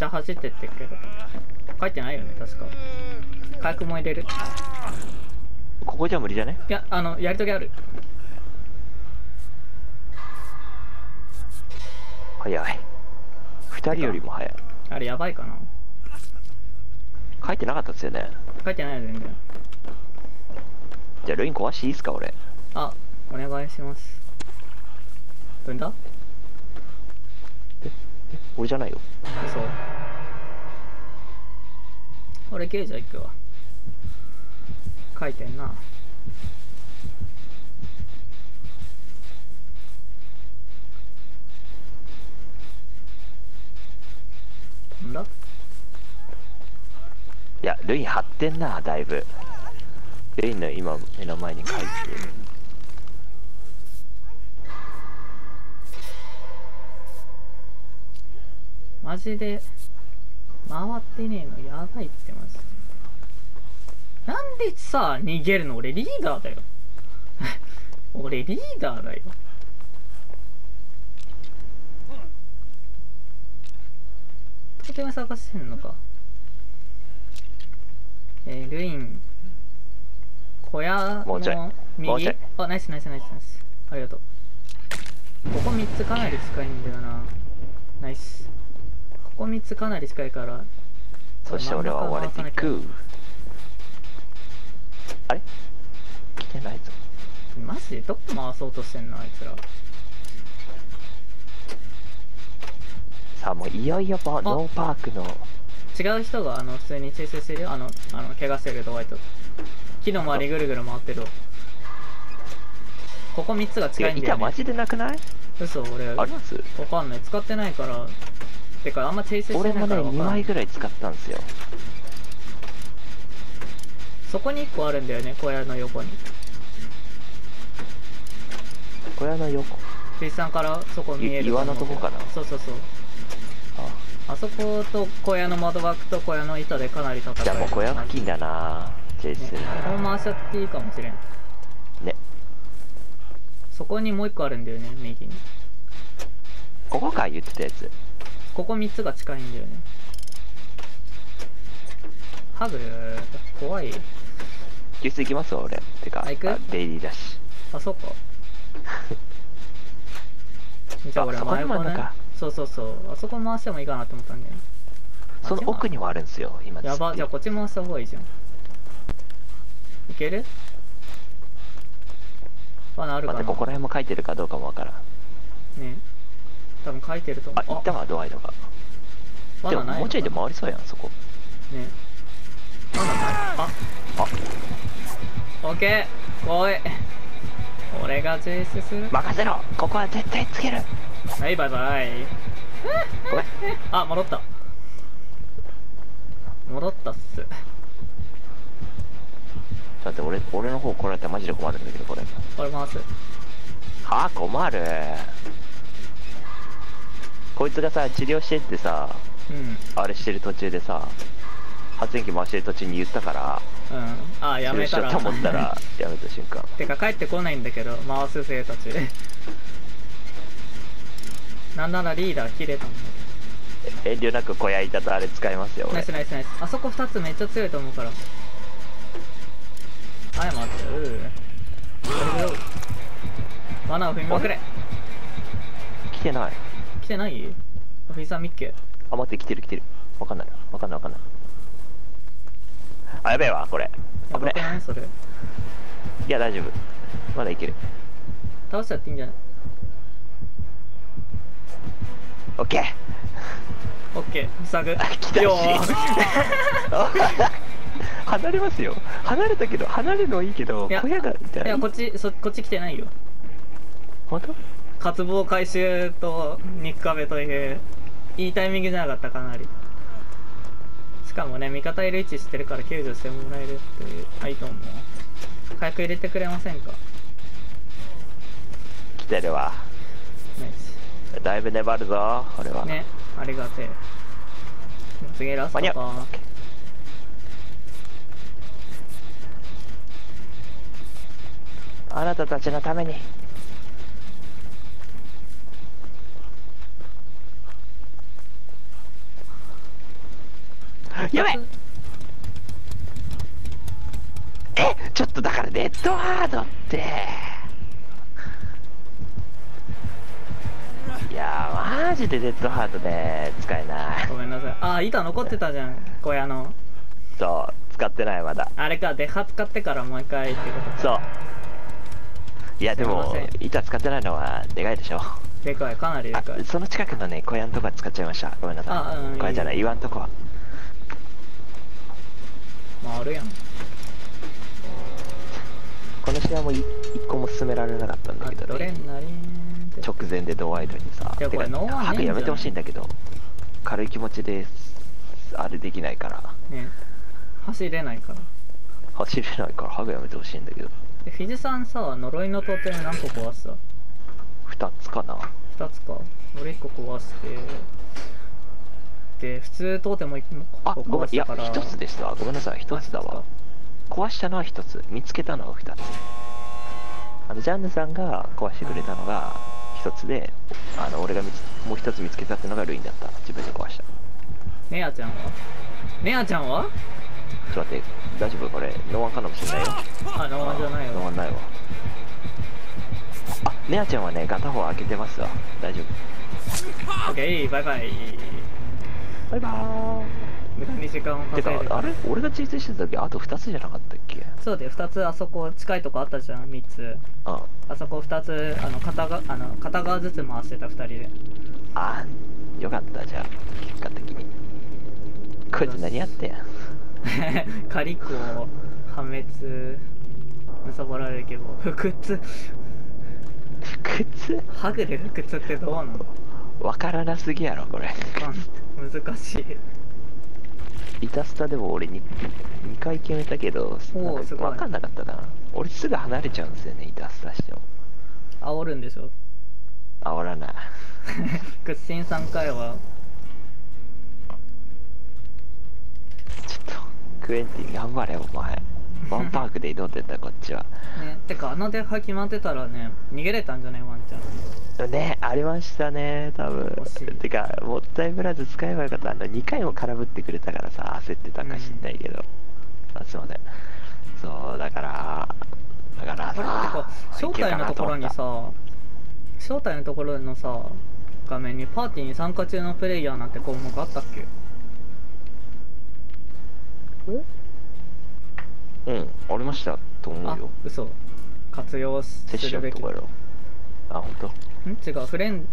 ちゃ走ってってる。けど書いてないよね確か。回復も入れる。ここじゃ無理じゃね？いやあのやりとりある。早い。二人よりも早い。あれやばいかな。書いてなかったですよね。書いてないよ全然。じゃあルイン壊していいっすか俺。あお願いします。どんだ？俺じゃないよ。嘘俺刑事行くわ書いてんな。なんだ？いやルイン張ってんなだいぶ。ルインの今目の前に書いて。るマジで回ってねえのやばいってマジなんでさ逃げるの？俺リーダーだよ。俺リーダーだよ。とても探してんのか？えー、ルイン。小屋の右？あナイスナイスナイスナイス。ありがとう。ここ3つかなり近いんだよな。ナイスここ3つかなり近いから。そして俺は追われていく。あれ？来てないぞ。マジでどこ回そうとしてんのあいつら。さあもういよいよバノーパークの。違う人があの普通にチェイスしてるよ。あのあの怪我してるドワイト。木の周りぐるぐる回ってる。ここ3つがい近いんだよね。や板マジでなくない？嘘俺。わあります？かんない。使ってないからてかあんまチェイスして俺もねないからわかん2ない。枚ぐらい使ったんですよ。そこに1個あるんだよね小屋の横に。小屋の横？水産からそこ見えるい岩のとこかな？そうそうそう。あ。あそこと小屋の窓枠と小屋の板でかなり戦える。じゃあもう小屋付近だなチェイス。ねこの回しちゃっていいかもしれん。ね。そこにもう一個あるんだよね右に。ここか言ってたやつここ3つが近いんだよね。ハグ？怖い。救出行きますわ俺。てかあ行く？デイリーだし。あそっか。じゃあ俺あそこにもねか。そうそうそう。あそこ回してもいいかなって思ったんだよね。その奥にもあるんですよ今やばじゃあこっち回した方がいいじゃん。いける？罠あるかな？待ってここら辺も書いてるかどうかもわからん。ね多分書いてると思う。あ行ったわドワイドが。でも罠ないもうちょいで回りそうやんそこ。ね。罠ない。あ。あ。オッケー来い。俺がチェイスする。任せろ。ここは絶対つける。はいバイバイ。ごめん。あ戻った。戻ったっす。だって俺俺の方来られたらマジで困るんだけどこれ。これ回す。はあ困るこいつがさ治療してってさうん。あれしてる途中でさ発電機回してる途中に言ったからうん。あやめたら。と思ったら やめた瞬間。てか帰ってこないんだけど回す生たち。なんならリーダー切れたんだ遠慮なく小屋板とあれ使いますよ俺。ナイスナイスナイス。あそこ2つめっちゃ強いと思うから。はい待って。うー。罠を踏みまくれ。来てない。来てない？フィーサーミッケあ待って来てる来てる。わかんない。わかんないわかんない。あやべえわこれ。やば危ねくない？それ。いや大丈夫。まだいける。倒しちゃっていいんじゃない？オッケー。オッケー。塞ぐ。あ来た。し 離れますよ。離れたけど離れるのはいいけどいや小屋が痛いいやこっちそこっち来てないよ。本当？渇望回収と肉壁といういいタイミングじゃなかったかなり。しかもね味方いる位置知ってるから救助してもらえるっていうあいいと思う火薬入れてくれませんか？来てるわ。だいぶ粘るぞ俺は。スねありがてえ。次ラストか。あなたたちのために やべえちょっとだからデッドハードって。いやーマジでデッドハードで使えない。ごめんなさい。あ板残ってたじゃん。小屋の。そう使ってないまだ。あれかデハ使ってからもう一回ってことか。そう。いやでも板使ってないのはでかいでしょ。でかい。かなりであかい。その近くのね小屋のとこは使っちゃいました。ごめんなさい。あうん小屋じゃないいい岩のとこは。まああるやん。この試合もい一個も進められなかったんだあけどね。直前でドワイドにさハグやめてほしいんだけど軽い気持ちであれできないから。ね。走れないから。走れないからハグやめてほしいんだけど。で藤さんさ呪いのトーテム何個壊した2つかな。2つか。俺1個壊してで普通トーテム1個あごめんいや壊したから。1つでした。わごめんなさい1つだわ。壊したのは1つ。見つけたのは2つ。あのジャンヌさんが壊してくれたのが1つであの俺がもう1つ見つけたってのがルインだった。自分で壊した。ネアちゃんは？ネアちゃんは？ちょっと待って大丈夫？これノーワンかもしれないよ。あノーワンじゃないよ。ノーワンないわ。あネアちゃんはね片方開けてますわ。大丈夫。オッケーバイバイバイバー無駄に時間をイ。て稼いでかあれ？俺がチートしてた時あと2つじゃなかったっけ？そうで2つあそこ近いとこあったじゃん3つ。うんあそこ2つあの片があの片側ずつ回してた2人で。あよかったじゃあ結果的に。こいつ何やってん？カリコ破滅むさぼられるけど不屈靴ハグで不屈ってどうなの？わからなすぎやろこれ。うん難しい。イタスタでも俺 2, 2回決めたけどなんか分かんなかったな。俺すぐ離れちゃうんですよねイタスタしても。煽るんでしょ？煽らない。屈伸3回は。ちょっとクエンティ頑張れお前ワンパークで挑んでんだこっちは。ねてかあのデハ決まってたらね逃げれたんじゃないワンちゃん。ねありましたね多分。てかもったいぶらず使えばよかった。あの2回も空振ってくれたからさ焦ってたか知んないけど、あすいませんそうだからだからあれてさか正体のところにさ正体のところのさ画面にパーティーに参加中のプレイヤーなんて項目あったっけ？と思ったうん。ありましたと思あうよ。嘘。活用すセッションとかやろあ本当？ん？違う。フレン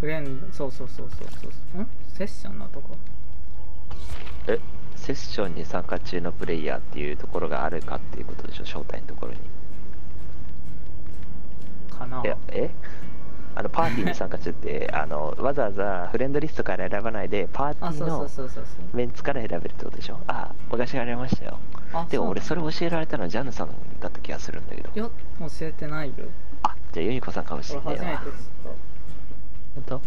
フレンそうそうそうそうそう。ん？セッションのとこ？えセッションに参加中のプレイヤーっていうところがあるかっていうことでしょ？正体のところに。かな。ええ？あのパーティーに参加中ってあのわざわざフレンドリストから選ばないでパーティーのメンツから選べるってことでしょ？あ昔ありましたよ。あでも俺それ教えられたのジャンヌさんだった気がするんだけど。いや教えてないよ。あじゃあユニコさんかもし俺れないわ。初めて知っ本当？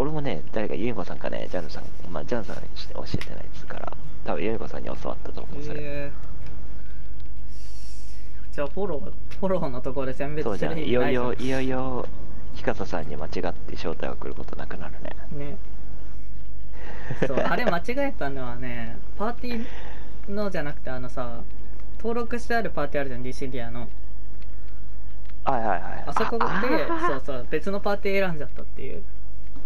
俺もね誰かユニコさんかねジャンヌさん。まあジャンヌさんにして教えてないっつうから。多分ユニコさんに教わったと思たうそれ、え。ー、じゃあフォローフォローのところで選別すそうじゃん。いよいよいよいよ日笠さんに間違って招待を送ることなくなるね。ね。そうあれ 間違えたのはねパーティーのじゃなくてあのさ登録してあるパーティーあるじゃん DC リアの。はいはいはい。あそこであそうそう別のパーティー選んじゃったっていう。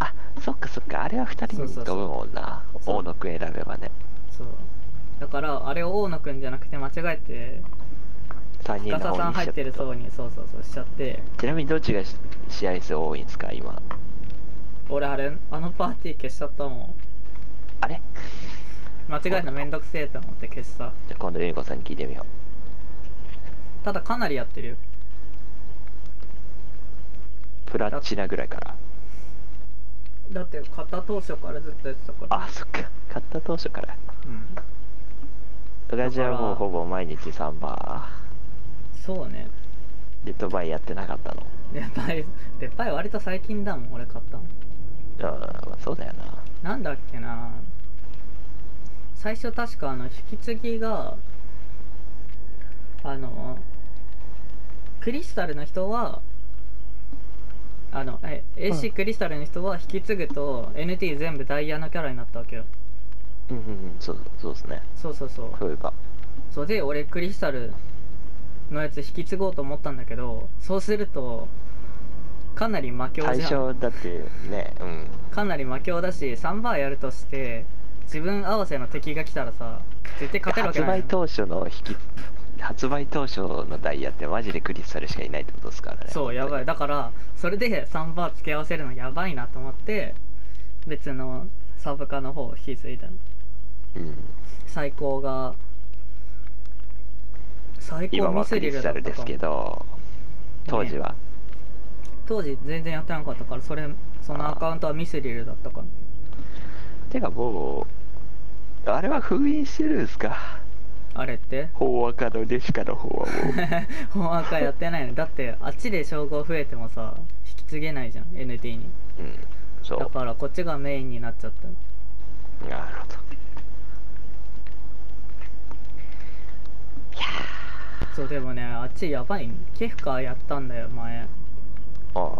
あそっかそっか。あれは2人に飛ぶもんな。大野くん選べばね。そう。だからあれを大野くんじゃなくて間違えて3人の方にしちゃった入ってる層にそうそうそうしちゃって。ちなみにどっちがし試合数多いんですか今？俺あれあのパーティー消しちゃったもん。あれ？間違えたのめんどくせえと思って消した。じゃあ今度ユニコさんに聞いてみよただかなりやってるよ。うプラチナぐらいから。だって買った当初からずっとやってたから。あそっか。買った当初から。うん。ガジはもうほぼ毎日3バそうね。ーデッドバイやってなかったの？でっぱいでっぱい割と最近だもん俺買ったの。あそうだよな。なんだっけな。最初確かあの引き継ぎがあのクリスタルの人はあのえ AC クリスタルの人は引き継ぐと NT 全部ダイヤのキャラになったわけよ。うんうんうんそうそうですね。そうそうそう。そういえば。そうで俺クリスタルのやつ引き継ごうと思ったんだけどそうするとかなり魔境最じゃん。初だってねうん。かなり魔境だし3バーやるとして自分合わせの敵が来たらさ絶対勝てるわけ発ない売当初の引き発売当初のダイヤってマジでクリスタルしかいないってことですからね。そうやばい。いだからそれで3バー付け合わせるのやばいなと思って別のサブカの方を引き継いだの。うん。最高が最今は高ミスクリスタルですけど当時は、当時全然やってなかったからそれそのアカウントはミスリルだったからてかもうあれは封印してるんですか？あれって？法赤のデシカの方はもう。本アカやってないのだってあっちで称号増えてもさ引き継げないじゃん NT に。うんそう。だからこっちがメインになっちゃった。なるほどそうでもねあっちやばい。ケフカやったんだよ前。ああ。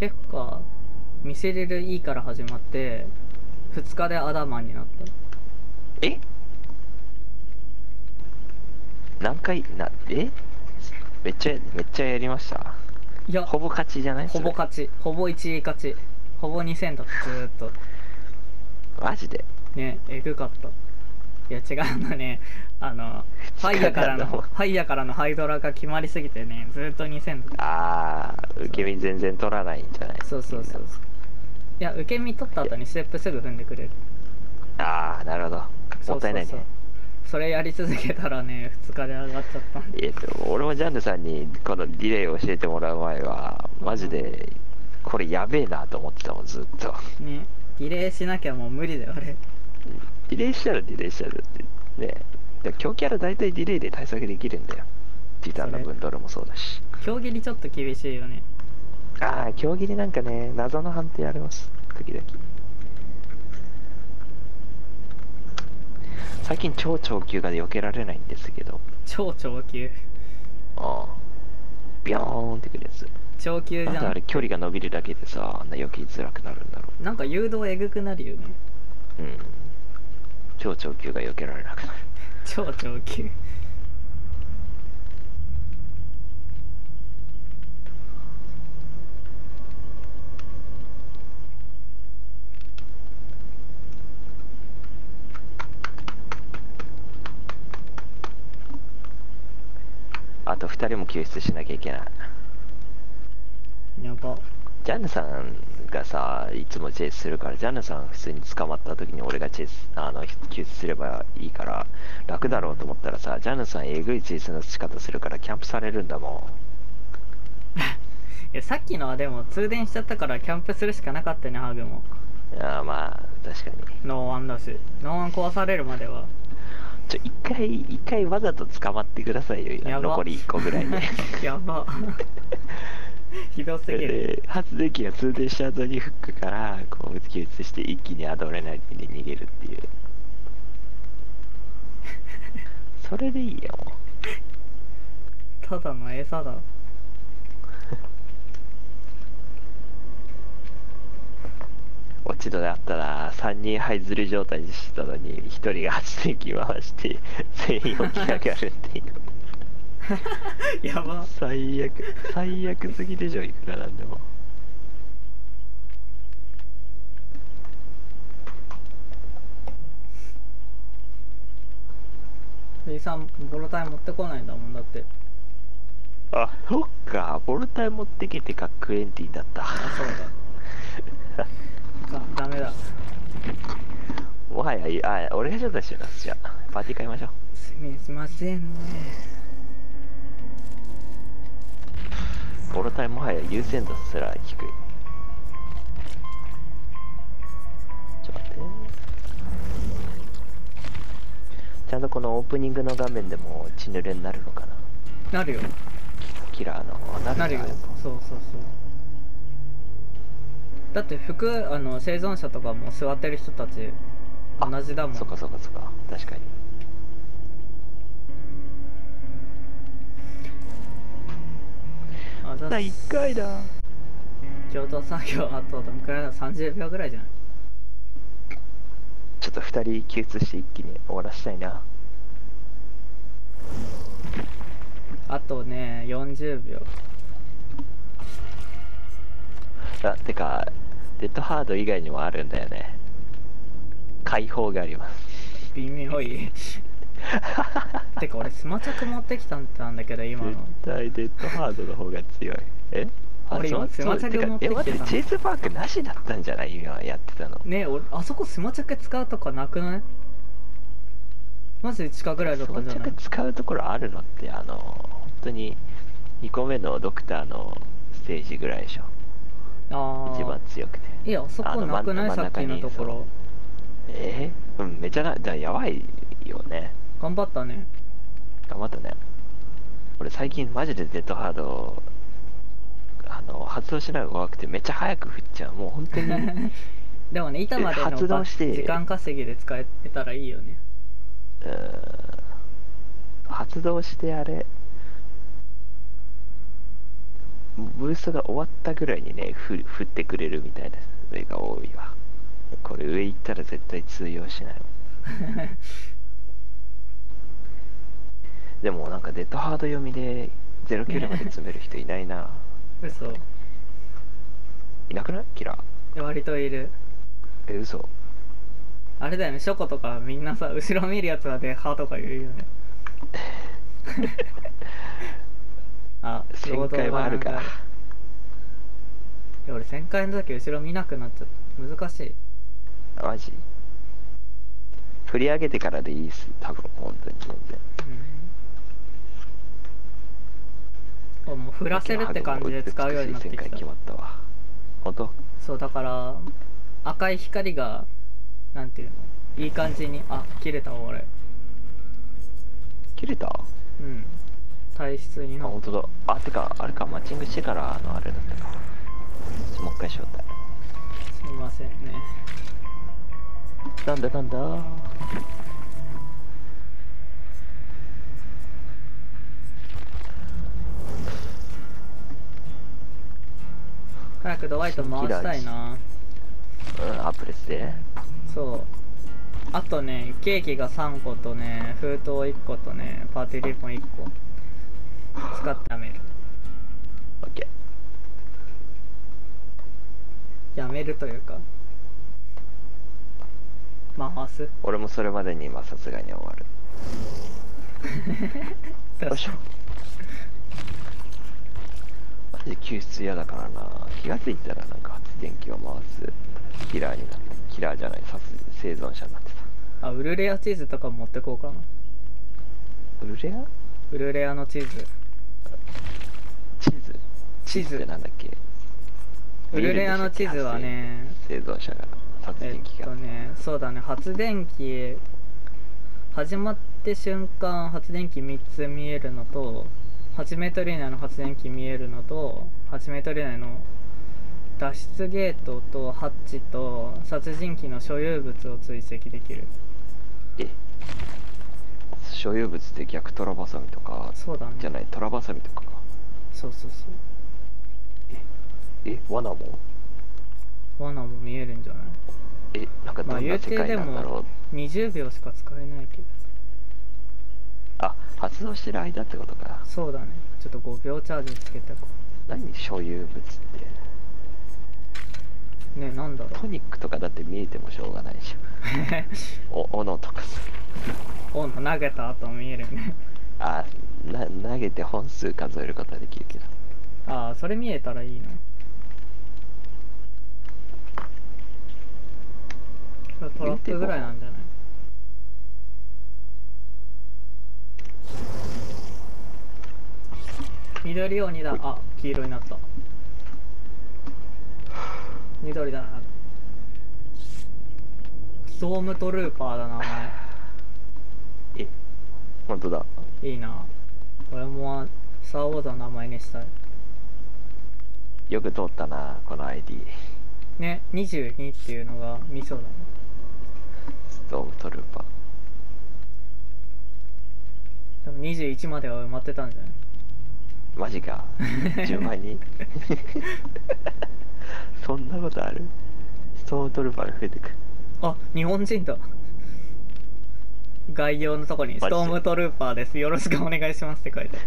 ケフカミセレル E から始まって2日でアダマンになった。え？何回なえ？めっちゃめっちゃやりました。いやほぼ勝ちじゃない？ほぼそ勝ち。ほぼ1位勝ち。ほぼ2000だったずーっと。れマジで？ねえぐかったいや違うのね。あのファイヤからのファイヤからのハイドラが決まりすぎてねずーっと2000だ。ったああ受け身全然取らないんじゃない？そうそうそういや受け身取った後にステップすぐ踏んでくれる。ああなるほど。もったいないね。そうそうそう。それやり続けたらね2日で上がっちゃったんで。えっと俺もジャンヌさんにこのディレイを教えてもらう前はマジでこれやべえなと思ってたもんずっと。ね。リレーしなきゃもう無理だよ俺ディレイしたらディレイしたらってね。で強キャラ大体ディレイで対策できるんだよ。ティタンの分ドルもそうだし。競技にちょっと厳しいよね。ああ競技でなんかね謎の判定あります時々。最近超長球が避けられないんですけど。超長球ああビョーンってくるやつ。長球じゃん。あれ距離が伸びるだけでさあんな避けづらくなるんだろなんか誘導えぐくなるよね。ううん超長球が避けられなくなる。超長球あと2人も救出しなきゃいけない。やば。ジャンヌさんがさいつもチェイスするからジャンヌさん普通に捕まった時に俺がチェイスあの救出すればいいから楽だろうと思ったらさジャンヌさんえぐいチェイスの仕方するからキャンプされるんだも いやさっきのはでも通電しちゃったからキャンプするしかなかったよねハグも。んいやまあ確かに。ノーワンだし。ノーワン壊されるまでは。ちょ一回一回わざと捕まってくださいよ残り1個ぐらいで。やば ひどすぎる。で発電機が通電した後にフックからこう救出して一気にアドレナリンで逃げるっていう。それでいいよ。ただの餌だ。落ち度であったら3人這いずる状態にしてたのに1人が発電機回して全員起き上がるっていう やば。最悪。最悪すぎでしょいくらなんでも。レイさんボロタイ持ってこないんだもんだって。あそっか。ボルタイ持ってけてかクエンティだった。あそうだ。あダメだ。もはやあ俺が招待します。じゃあパーティー買いましょう。すみませんねボルタイもはや優先度すら低い。ちょっと待って。ちゃんとこのオープニングの画面でも血濡れになるのかな？なるよ。キラーの。なるなるよ。そうそうそう。だって服あの生存者とかも座ってる人たちあ同じだもん。そっかそっかそっか。確かにあざっす第1回だ。共同作業あとどんくらいだ？30秒ぐらいじゃない？ちょっと二人救出して一気に終わらしたいな。あとね40秒。あてかデッドハード以外にもあるんだよね。解放があります。微妙。いてか俺スマチャク持ってきたんなんだけど今の。絶対デッドハードの方が強い。え？あ俺今スマチャク持ってきてたえ待ってチェイスパークなしだったんじゃない？今やってたの。ねえ俺あそこスマチャク使うとかなくない？マジで地下ぐらいだったんじゃない？スマチャク使うところあるのってあの本当に2個目のドクターのステージぐらいでしょ。あ一番あ強くて。いやあそこなくない？さっきのところ。えー、う。んめちゃなじゃあやばいよね頑張ったね。頑張ったね。俺最近マジでデッドハードあの発動しないのが怖くてめっちゃ早く振っちゃう。もう本当に。でもね板までの発動して時間稼ぎで使えたらいいよね。うーん。発動してあれ。ブーストが終わったぐらいにねふ振ってくれるみたいな上が多いわ。これ上行ったら絶対通用しない でもなんかデッドハード読みで0キロまで詰める人いないな。嘘。いいなくない？キラー。や割といる。え嘘。あれだよね。ショコとかみんなさ後ろ見るやつはでハとか言うよね。あ旋回はあるか。らいや俺旋回の時後ろ見なくなっちゃった。難しい。マジ？振り上げてからでいいっす。多分本当に全然。うんもう振らせるって感じで使うようになってきた。決まったわ本当そうだから赤い光がなんていうのいい感じにあ切れたわ俺。切れた？あうん。体質にな。っ本当だ。あてかあれかマッチングしてからあのあれだったか。もう一回招待すみませんね。なんだなんだ？早くドワイト回したいな。うんアプレスでそう。あとねケーキが3個とね封筒1個とねパーティーリボン1個。使ってやめる。オッケやめるというか。回す。ー俺もそれまでに今さすがに終わる。よいしょマジで救出嫌だからな。気がついたらなんか発電機を回すキラーになってキラーじゃないさす生存者になってた。あウルレアチーズとか持ってこうかな。ウルレア？ウルレアのチーズ。チーズ？チーズ。ってなんだっけ？ウルレアのチーズはね生存者が発え電機が、っとねそうだね。発電機始まって瞬間発電機3つ見えるのと8メートル以内の発電機見えるのと8メートル以内の脱出ゲートとハッチと殺人鬼の所有物を追跡できる。え。所有物って逆トラバサミとかそうだね。じゃないトラバサミとかか。そうそうそえ。罠も？う罠も見えるんじゃない？えなんかまあ言うどんな世界なんだろう、20秒しか使えないけど。あ発動してる間ってことか。そうだね。ちょっと5秒チャージつけてこ何所有物って。うねなんだろトニックとかだって見えてもしょうがないじゃん。お斧とか。さうお投げた後見えるね。あな投げて本数数えることはできるけど。ああそれ見えたらいいなトラップぐらいなんじゃない？緑鬼だ。あ黄色になった。緑だストームトルーパーだ名前。え本当だ。いいな。俺もスター・ウォーズの名前にしたい。よく通ったなこの ID ね22っていうのがミソだね。ストームトルーパー多分21までは埋まってたんじゃない？マジか。順番にことある？ストームトルーパーが増えてく。あ日本人だ。概要のとこに「ストームトルーパーです。よろしくお願いします」って書いて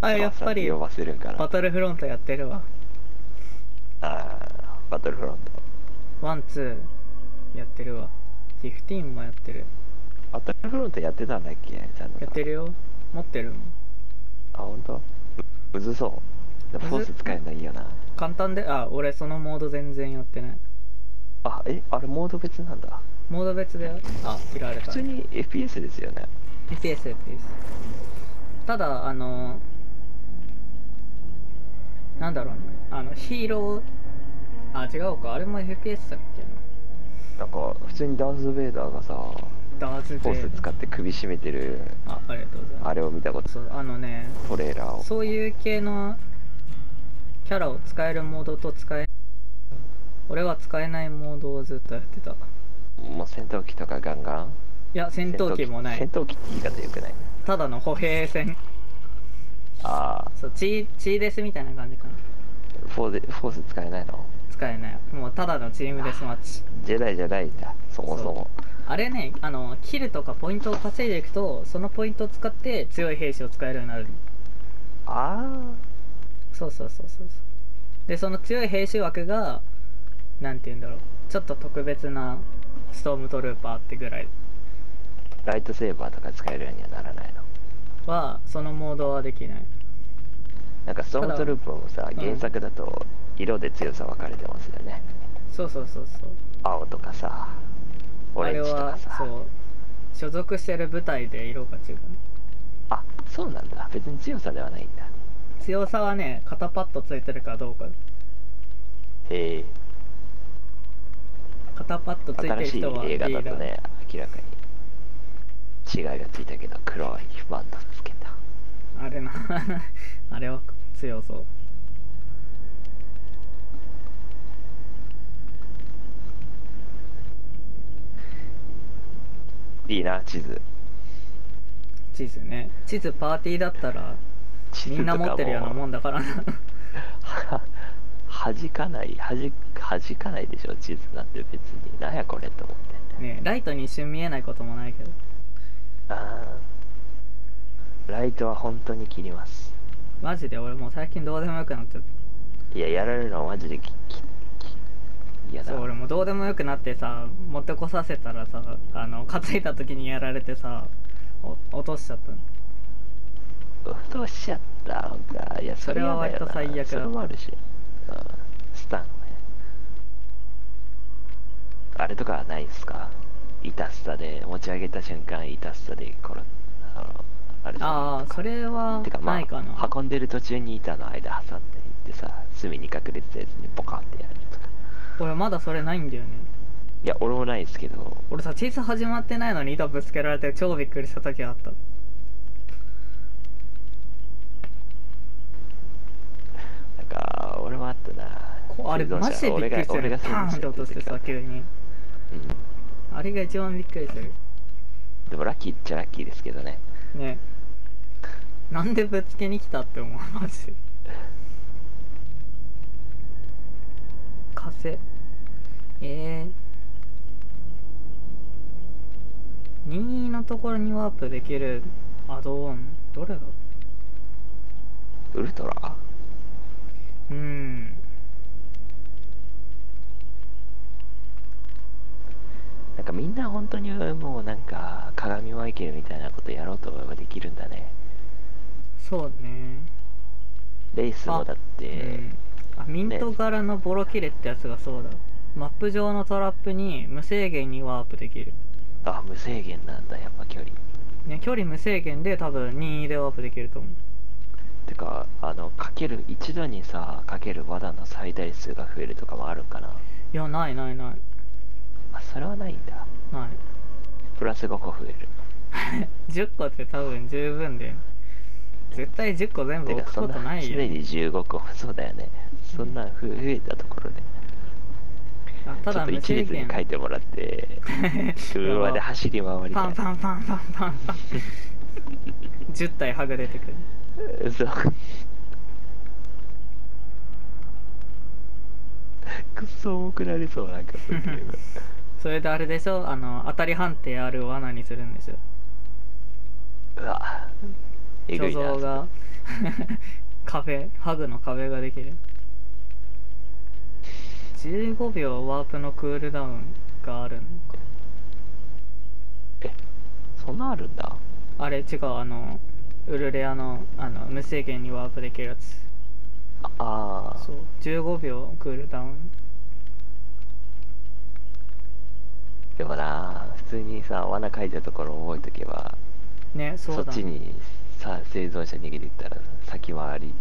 あ やっぱりバトルフロントやってるわ。あーバトルフロント。ワンツーやってるわ。フィフティーンもやってるバトルフロントやってたんだっけ？ちゃんとやってるよ。持ってるもん。あ本当？むずそう。フォース使えるのいいよな。簡単で？あ俺そのモード全然やってない。あえ？あれモード別なんだ。モード別であ切られた。普通に FPS ですよね。FPS FPS ただあのなんだろうねあのヒーローあ違うか。あれも FPS だっけな。んか普通にダース・ベイダーがさフォース使って首絞めてるあありがとうございます。あれを見たこと。そうあのねトレーラーを。そういう系のキャラを使えるモードと使え俺は使えないモードをずっとやってた。いもう戦闘機とかガンガン？や戦闘機もない。戦闘機って言い方よくない？ただの歩兵戦。ああそうチーチーデスみたいな感じかな。フォーでフォース使えないの？使えない。もうただのチームデスマッチ。ジェダイじゃないんだそもそもあれねあのキルとかポイントを稼いでいくとそのポイントを使って強い兵士を使えるようになる。あそうそうそうそうそう。でその強い兵士枠がなんて言うんだろう。ちょっと特別なストームトルーパーってぐらい。あライトセーバーとか使えるようにはならないの。はそのモードはできない。なんかストームトループもさうん。原作だと色で強さ分かれてますよね、そうそうそうそう。青とかさあれはかさそう所属してる部隊で色が違うあそうなんだ。別に強さではないんだ。強さはね肩パッドついてるかどうか。へえ。肩パッドついてる新しい人はリ映画だーダー、とね明らかに違いがついたけど黒いバンドつけたあれな あれは強そういいな地図。地図ね。地図パーティーだったらみんな持ってるようなもんだからな。は弾かない弾弾かないでしょ地図なんて別に。なんやこれと思って。ねライトに一瞬見えないこともないけど。あー。ライトは本当に切ります。マジで俺もう最近どうでもよくなっていややられるのはマジでききき嫌だそう俺もうどうでもよくなってさ持ってこさせたらさあの担いだ時にやられてさお落としちゃったの。落としちゃったのか。いやそれは割と最悪だ。それもあるし、うん、スタンね。あれとかはないですか？板スタで持ち上げた瞬間板スタでこれあのあれさああそれはてかまあ運んでる途中に板の間挟んでいってさ隅に隠れてたやつにポカってやると。か俺まだそれないんだよね。いや俺もないですけど。俺さチーズ始まってないのに板ぶつけられて超びっくりした時あった。なんか俺もあったな。こあれマジでびっくりする。パーンって落としてさ急に。うん。あれが一番びっくりする。でもラッキーっちゃラッキーですけどね。ね。なんでぶつけに来たって思うマジで。風えー、2のところにワープできるアドオン。どれだ？ウルトラう？ーん。なんかみんな本当にもうなんか鏡マイケルみたいなことやろうと思えばできるんだね。そうね。レースもだって、うん。あミント柄のボロキレってやつがそうだマップ上のトラップに無制限にワープできる。あ無制限なんだやっぱ距離。ね距離無制限で多分任意でワープできると思う。てかあのかける一度にさかける罠の最大数が増えるとかもあるんかな。いやないないない。あそれはないんだ。ない。プラス5個増える。10個って多分十分で絶対10個全部置くこてかそんなとないよすでに15個そうだよね。そんなん増えたところであただちょっと一無制限。列に書いてもらって 車で走り回りパンパンパンパンパンパン。10体ハグ出てくる。そう くっそ重くなりそうなんかそういうゲーム。それであれでしょ？あの当たり判定ある罠にするんでしょ？うわ。えぐ巨いな。像が。壁ハグの壁ができる15秒ワープのクールダウンがあるのか？えそんなあるんだ？あれ違うあのウルレアのあの無制限にワープできるやつ。ああー。そう。15秒クールダウン。でもな普通にさ罠書いたところ覚えとけばねそだ。そうっちにさ生存者逃げていったら先回り。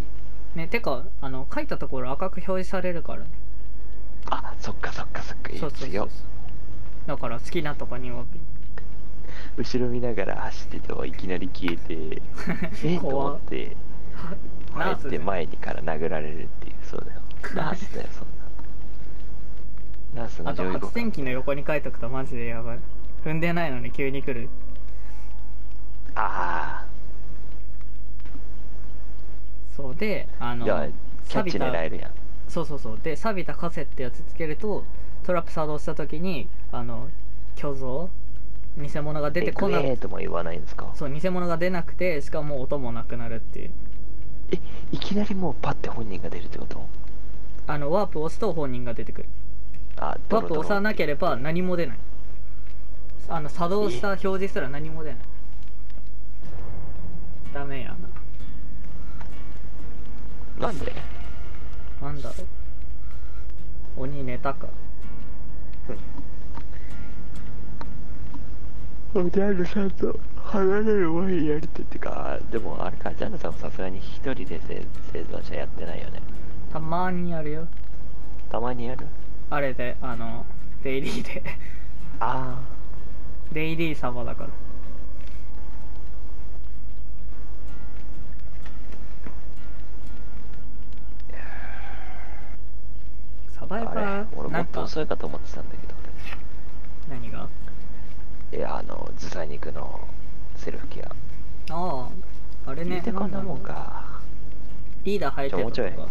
ねてかあの書いたところ赤く表示されるからねあそっかそっかそっか。そうそうそう強っだから好きなとこにワープ後ろ見ながら走っててもいきなり消えて え？っ。と思ってあえて前にから殴られるっていうそうだよ。ナースだよそんな。ナースのあと発電機の横に書いとくとマジでやばい。踏んでないのに急に来る。あそうであのキャッチ狙えるやんそうそうそう。で錆びたカセってやつつけるとトラップ作動した時にあの巨像偽物が出てこなえグエーとも言わないんですか？そう偽物が出なくてしかも音もなくなるっていう。えいきなりもうパッて本人が出るってこと？あのワープを押すと本人が出てくる。あワープを押さなければ何も出ない。あの作動した表示すら何も出ない。ダメやなんで？ななんだろう。鬼寝たか。ジャンヌさんと離れる前にやりてってか。でもあれか。ジャンヌさんもさすがに一人で生生存者やってないよね。たまにやるよ。たまにやる？あれであのデイリーで。あデイリー様だからサバイバー。俺もっと遅いかと思ってたんだけど。何が？いやあのズサ肉のセルフケア。あああれね。こんなもんか。リーダー入ってるもうちょいか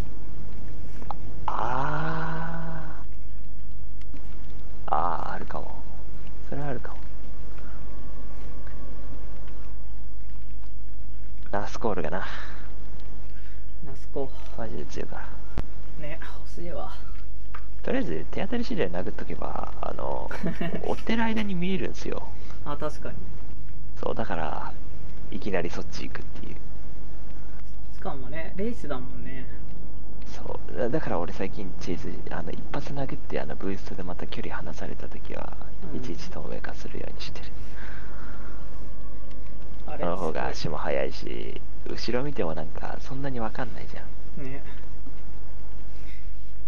あー。あーあるかも。それはあるかも。ナースコールがな。ナスコマジで強いから。ね欲しいわとりあえず手当たり次第殴っとけばあの 追ってる間に見えるんですよ。あ確かに。そうだからいきなりそっち行くっていう。しかもねレースだもんね。そう。だだから俺最近チーズあの一発殴ってあのブーストでまた距離離された時は、うん。いちいち透明化するようにしてる。あれ？その方が足も速いし後ろ見てもなんかそんなに分かんないじゃん。ね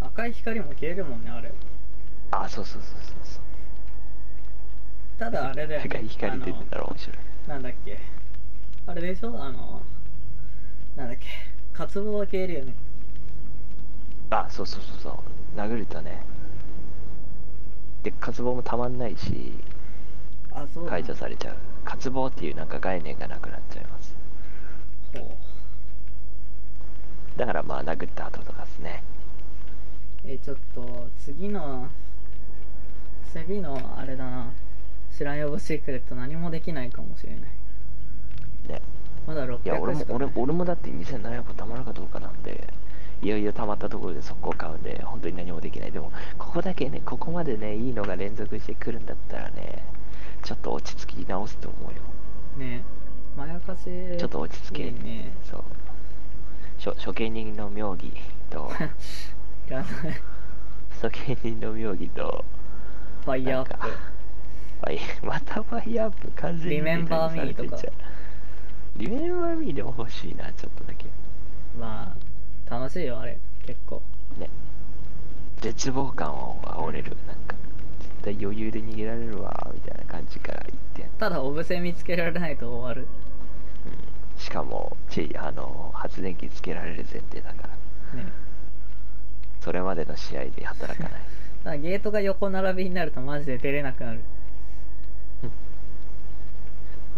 赤い光も消えるもんねあれ。あそうそうそうそうそう。ただあれだよね赤い光出てたら面白い。なんだっけ。あれでしょ？あのなんだっけ。渇望は消えるよね。あそうそうそうそう。殴るとね。で渇望もたまんないしあそうだ。解除されちゃう。渇望っていうなんか概念がなくなっちゃいます。ほだからまあ殴った後とかですねうえちょっと次の次のあれだな。知らん呼ぶシークレット何もできないかもしれない。ね。まだ600いや俺も俺俺もだって2700個たまるかどうかなんでいよいよたまったところで速攻買うんで本当に何もできない。でもここだけねここまでねいいのが連続してくるんだったらねちょっと落ち着き直すと思うよ。ね。まやかしちょっと落ち着け。ね。そう。処処刑人の妙義とい らない処刑人の妙義とファイヤーアップなんかはい またファイヤーアップ完全にリメンバーミーとか。リメンバーミーでも欲しいなちょっとだけ。まあ楽しいよあれ。結構。ね。絶望感を煽れる。なんか絶対余裕で逃げられるわみたいな感じから言って、ただオブセ見つけられないと終わる。うん、しかもチあの発電機つけられる前提だから。ねそれまでの試合で働かない。ただゲートが横並びになるとマジで出れなくなる。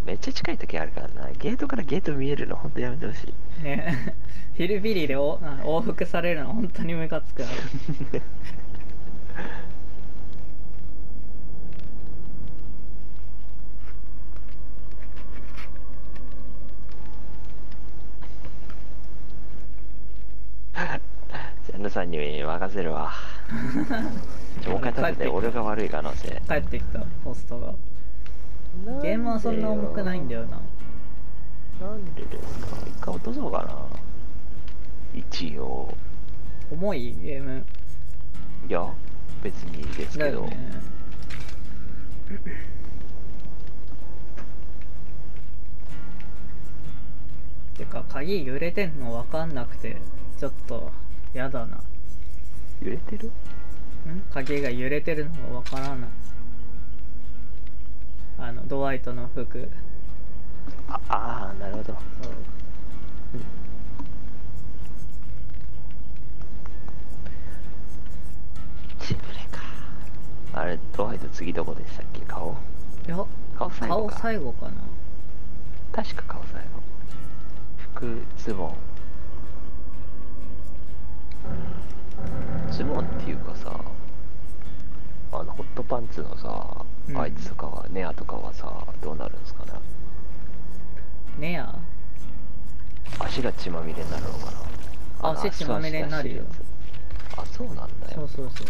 めっちゃ近い時あるからな。ゲートからゲート見えるの本当やめてほしい。ね。ヒルビリーでお往復されるのは本当にムカつくな るジャンヌさんに任せるわ。ちょもう一回立てて、俺が悪い可能性。帰ってきたホストがゲームはそんな重くないんだよななんでですか？一回落とそうかな。一応。重いゲームいや、別にいいですけど。てか鍵揺れてんの分かんなくてちょっとやだな揺れてる？ん？鍵が揺れてるのが分からないあのドワイトの服ああー、なるほど。そうチブレか。あれ、ドワイト次どこでしたっけ？顔？いや顔顔最後か。最後かな確か顔最後。服、ズボン。ズボンっていうかさ、あの、ホットパンツのさ、うん。あいつとかは、ネアとかはさ、どうなるんですかね？ネア？足が血まみれになるのかな？あ血まみれになるよ。やつあ、そうなんだよ。そうそうそう。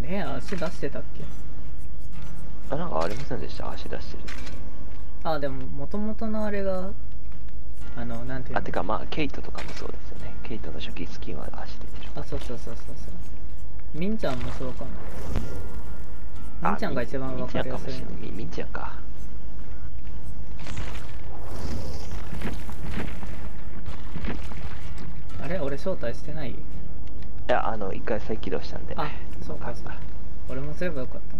ネア足出してたっけ？あ、なんかありませんでした？足出してる。あでも元々のあれがあのなんていうの？あ、てかまあ、ケイトとかもそうですよね。ケイトの初期スキンは足出てる。あそうそうそうそうそうみんちゃんもそうかなみんちゃんが一番わかりやすいみんちゃんかもしれない。みみんちゃんか。あれ？俺招待してない？いや、あの、一回再起動したんで。あそうかそうか俺もすればよかった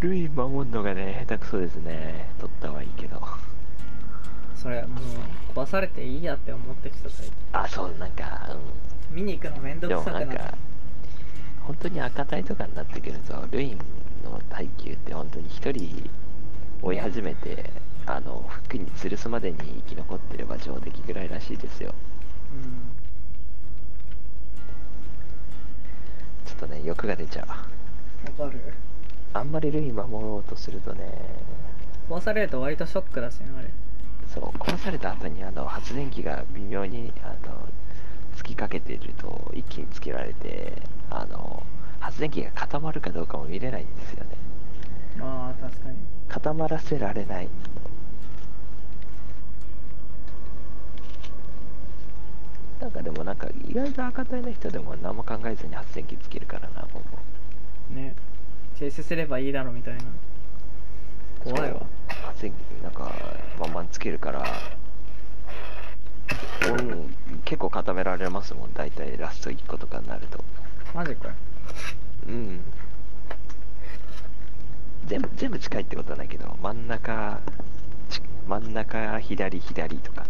ルイ守るのがね、下手くそですね。取ったはいいけど。それもう壊されていいやって思ってきた最近あ、そう、なんか、見に行くのめんうん。でどくさくなったもなんか、本当に赤帯とかになってくると、ルインの耐久って本当に一人追い始めて、あの、服に吊るすまでに生き残ってれば上出来ぐらいらしいですよ。うんちょっとね、欲が出ちゃう。わかるあんまりルイ守ろうとするとね、壊されると割とショックだしねあれそう、壊された後にあの発電機が微妙にあの突きかけていると一気につけられて、あの発電機が固まるかどうかも見れないんですよね。ああ確かに固まらせられない。なんかでもなんか意外と赤帯の人でも何も考えずに発電機つけるからな、今後。ね停止すればいいだろみたいな怖いわ発電機なんかバンバンつけるから、うん、結構固められますもん、大体ラスト1個とかになると。マジかようん。全部、全部近いってことはないけど、真ん中、ち真ん中、左、左とか、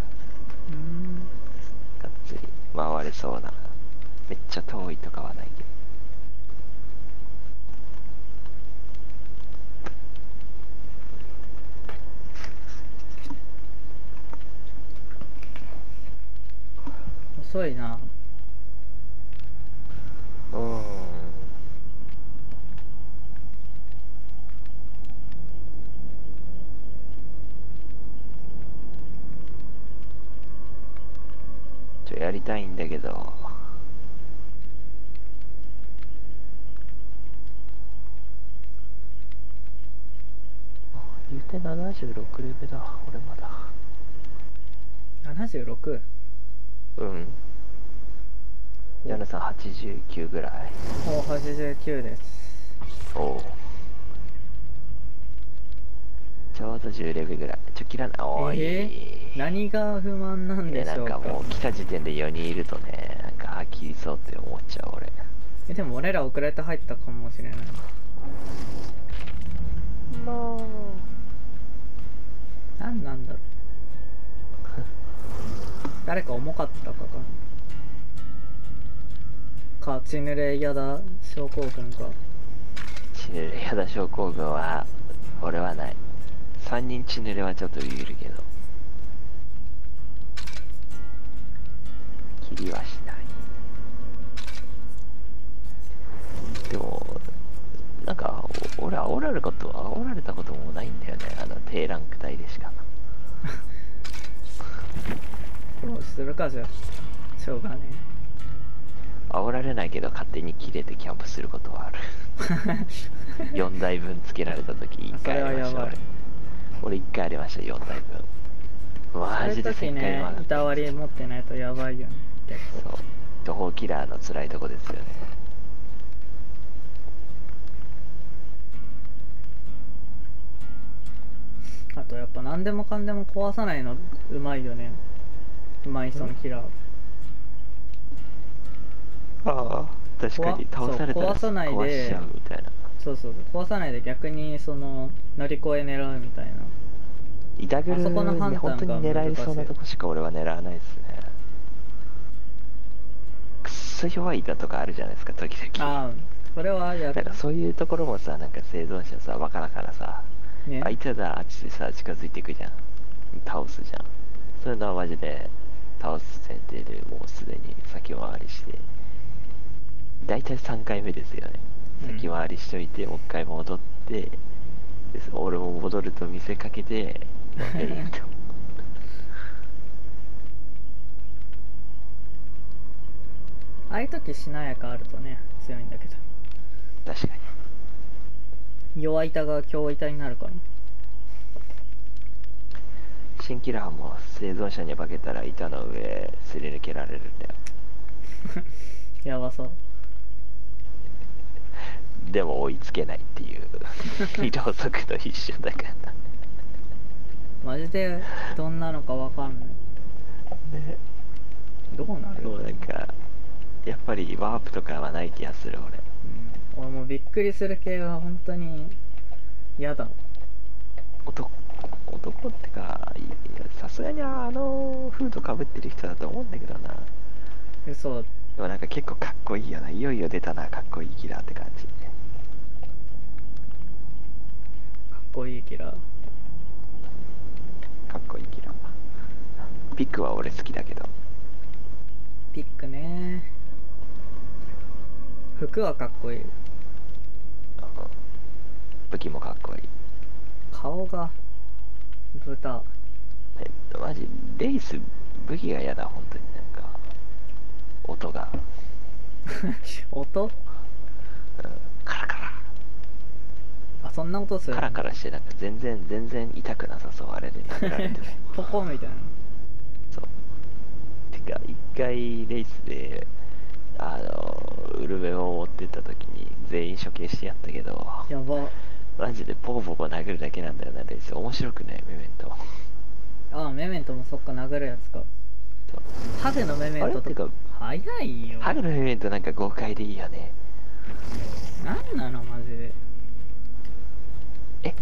うーんがっつり回れそうな。めっちゃ遠いとかはないけど。遅いなうーん。ちょ、やりたいんだけど。言うて76レベだ、俺まだ。76うん。ヤナさん89ぐらい。もう89ですおうちょうど10レベルぐらい。ちょ、切らない。おい。えー、何が不満なんでえなんしょうか？かもう来た時点で4人いるとね、なんか、あ、切りそうって思っちゃう、俺。えでも俺ら遅れて入ったかもしれないも何なんだろう誰か重かったかか。か血濡れ嫌だ症候群か。血濡れ肌症候群は、俺はない。3人血濡れはちょっとビビるけど。りはしない。でもなんか俺煽られることは煽られたこともないんだよね。あの低ランク帯でしかどうするかじゃしょうがね煽られないけど勝手に切れてキャンプすることはある。4台分つけられた時1回ありました俺俺1回ありました4台分。マジで時1000回ねいた。わり持ってないとやばいよね結構。そう。途方キラーの辛いとこですよね。あとやっぱ何でもかんでも壊さないのうまいよねうまい人のキラー。ああ確かに倒されたら壊さないでみたいな。そうそうそう壊さないで逆にその乗り越え狙うみたいな。板グルあそこの判断が本当に狙えそうなとこしか俺は狙わないですね。くっそ弱い板とかあるじゃないですか時々。ああそれはやる。なんかそういうところもさなんか生存者さバカだからさ。ね。あいつだあっちでさ近づいていくじゃん。倒すじゃん。そういうのはマジで倒す前提でもうすでに先回りして。大体3回目ですよね。うん。先回りしといて、もう一回戻ってで俺も戻ると見せかけてのんびりと。ああいう時しなやかあるとね強いんだけど。確かに。弱板が強板になるから新キラーも生存者に化けたら板の上すり抜けられるんだよ。やばそう。でも追いつけないっていう。移動速度一緒だから。マジでどんなのかわかんない。ね。どうなる？もうなんかやっぱりワープとかはない気がする俺。うん。俺もびっくりする系は本当に嫌だ。男男ってかさすがにあのフードかぶってる人だと思うんだけどな。嘘。かでもなんか結構かっこいいよな。いよいよ出たなかっこいいキラーって感じ。っこいいキラー。かっこいいキラー。ピックは俺好きだけど。ピックね。服はかっこいい。武器もかっこいい。顔が豚。えっとマジレイス武器が嫌だ本当になんか。音が、音？うん、カラカあそんな音するラカラカラしてなんか全然全然痛くなさそうあれで殴られても。ポコみたいな。そう。てか一回レースであのウルメを持ってった時に全員処刑してやったけど。やばマジでポコポコ殴るだけなんだよなレース面白くないメメント。あメメントもそっか殴るやつか。ハゲのメメントとか早いよ。ハグのメメントなんか豪快でいいよね。なんなのマジで。え？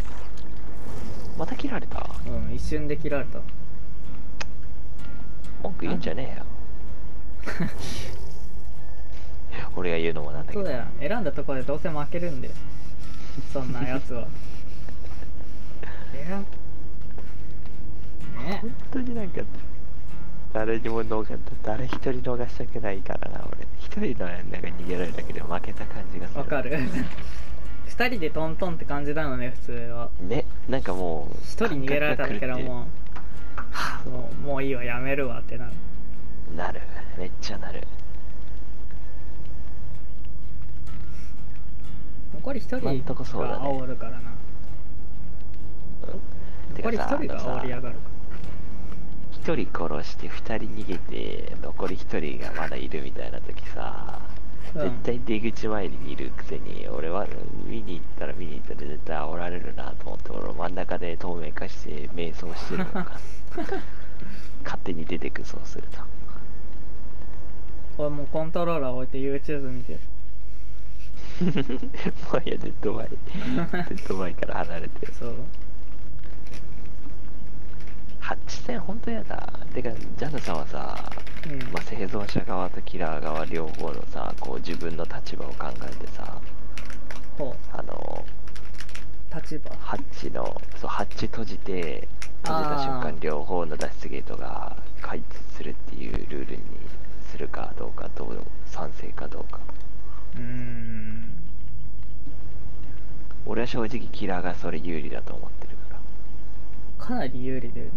また切られた？うん一瞬で切られた。文句言うんじゃねえよ。俺が言うのもなんだけど。そうだよ。選んだところでどうせ負けるんで そんなやつはえ？らね？本当になんか誰にも逃が誰一人逃したくないからな俺。一人のなんか逃げられるだけで負けた感じがする。わかる。二人でトントンって感じなのね普通は。ね？なんかもう一人逃げられただけでも。うはあもうもういいわやめるわってなる。うなる。めっちゃなる残り一人。がね。煽るからな。て残り一人が煽り上がる一人殺して二人逃げて残り一人がまだいるみたいな時さ、うん。絶対出口前にいるくせに俺は見に行ったら見に行ったら絶対煽られるなと思って俺真ん中で透明化して瞑想してるのか。勝手に出てくそうすると。俺もうコントローラー置いて YouTube 見てるもういやずっと前ずっと前から離れて。そう。ハッチ戦本当やだ。てかジャヌさんはさ、うん。まあ、生存者側とキラー側両方のさこう自分の立場を考えてさほあのう立場？ハッチのそうハッチ閉じて閉じた瞬間両方の脱出ゲートが開通するっていうルールにする賛成かどうか。うーん俺は正直キラーがそれ有利だと思ってるかかなり有利だよね。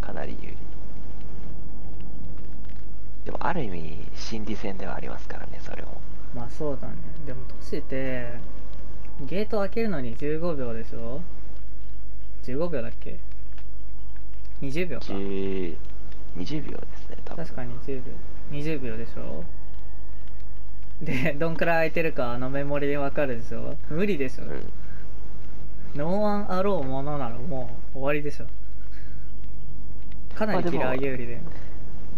らかなり有利。でもある意味心理戦ではありますからねそれも。まあそうだね。でも都市ってゲート開けるのに15秒でしょ？15秒だっけ？20秒か。10 20秒ですね多分。確かに20秒。20秒でしょ？でどんくらい空いてるかあのメモリでわかるでしょ？無理でしょ、うん。ノーワンあろうものならもう終わりでしょ。かなりキラー有利だよね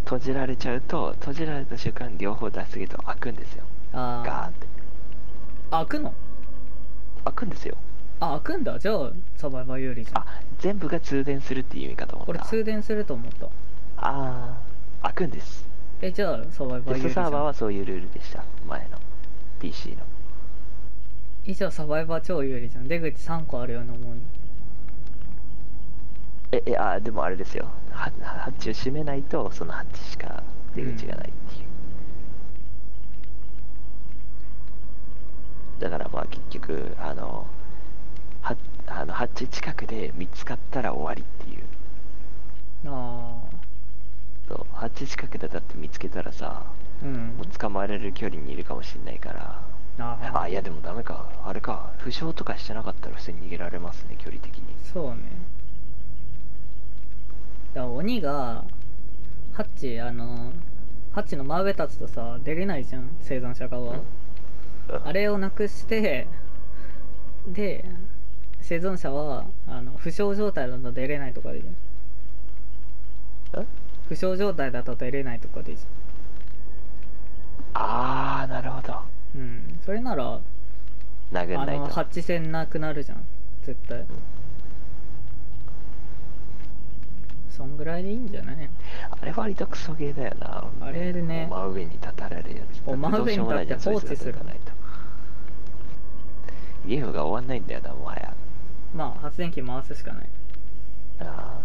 閉じられちゃうと閉じられた瞬間両方出しすぎると開くんですよ。あガーって。あ開くの？開くんですよ。あ開くんだ。じゃあサバイバー有利じゃん。あ全部が通電するっていう意味かと思った。俺通電すると思った。ああ開くんですえじゃあサバイバー有利じゃん。テストサーバーはそういうルールでした。前の。PC の。以上サバイバー超有利じゃん。出口3個あるようなもん。ええあでもあれですよ。はハッチを閉めないとそのハッチしか出口がないっていう、だからまあ結局あのはあのハッチ近くで見つかったら終わりっていう。あそう。ハッチ近くでだって見つけたらさあうん。もう捕まえられる距離にいるかもしれないから。あああいやでもダメか。あれか。負傷とかしてなかったら普通に逃げられますね距離的に。そうね。だから鬼がハッチあのハッチの真上立つとさ出れないじゃん生存者側。は、うん。あれをなくしてで生存者はあの負傷状態だと出れないとかでえ？負傷状態だと出れないとかでああなるほど。うん。それならあ殴んないと。のハッチ戦なくなるじゃん。絶対。そんぐらいでいいんじゃない？あれ割とクソゲーだよな。あれでね。真上に立たれるやつ。お真上に立って放置する。ゲームが終わんないんだよなもはや。まあ発電機回すしかないあ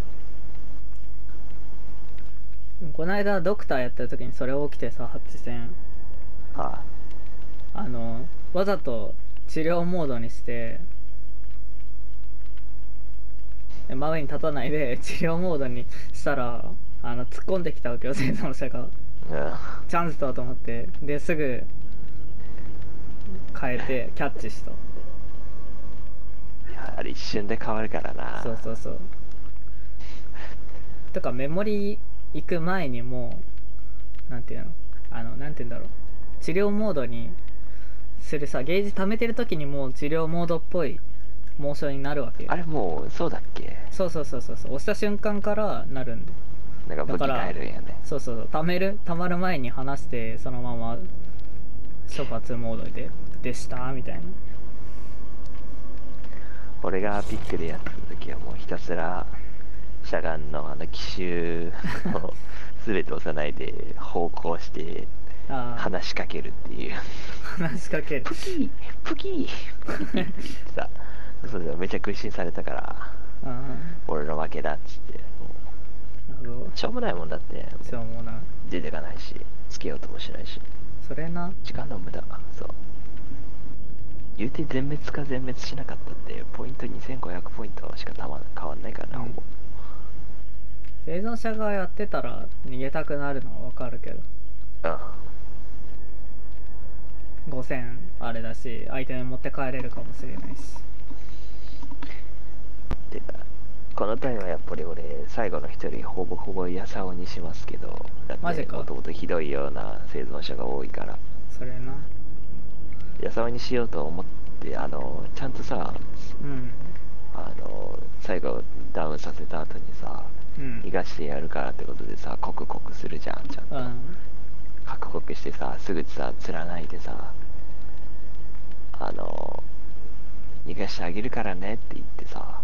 この間ドクターやってる時にそれ起きてさハッチ戦。ーああのわざと治療モードにしてで真上に立たないで 治療モードにしたらあの突っ込んできたわけよ生存者が。あチャンスだと思って。ですぐ変えてキャッチした。やあれ一瞬で変わるからな。そうそうそう。とかメモリ行く前にもうなんていうの？あのなんていうんだろう？治療モードにするさゲージ溜めてる時にもう治療モードっぽいモーションになるわけよ。あれもうそうだっけ？そうそうそうそうそう。押した瞬間からなるんでなんか武器だから変えるんやね。そうそうそう。溜める溜まる前に離してそのまま処罰モードででしたみたいな。俺がピックでやってた時はもうひたすらしゃがんのあの奇襲を全て押さないで方向して話しかけるっていう。話しかける。プキープキープキーって言ってさそれでめちゃ屈伸されたからあ俺の負けだっつってもあなるほど。うしょうもないもんだって。しょうもない。出てかないしつけようともしないし。それな。時間の無駄。そう。言うて全滅か全滅しなかったってポイント2500ポイントしかたま変わんないからな、うん。ほぼ生存者がやってたら逃げたくなるのはわかるけど。うん5000あれだしアイテム持って帰れるかもしれないし。てかこのタイはやっぱり俺最後の一人ほぼほぼやさおにしますけどマジか。もともとひどいような生存者が多いから。それな。やさおにしようと思ってあのちゃんとさうん。あの最後ダウンさせた後にさうん。逃がしてやるからってことでさコクコクするじゃんちゃんと、うん。カクコクしてさすぐさ釣らないでさあの逃がしてあげるからねって言ってさ